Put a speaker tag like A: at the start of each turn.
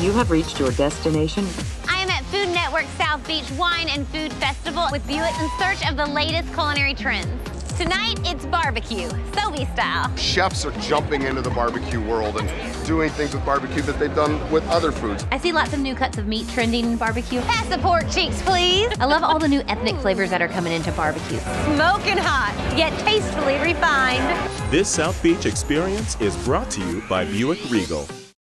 A: You have reached your destination.
B: I am at Food Network South Beach Wine and Food Festival with Buick in search of the latest culinary trends. Tonight, it's barbecue, Sobe style.
C: Chefs are jumping into the barbecue world and doing things with barbecue that they've done with other foods.
B: I see lots of new cuts of meat trending in barbecue. Pass the pork cheeks, please. I love all the new ethnic flavors that are coming into barbecue. Smoking hot, yet tastefully refined.
D: This South Beach experience is brought to you by Buick Regal.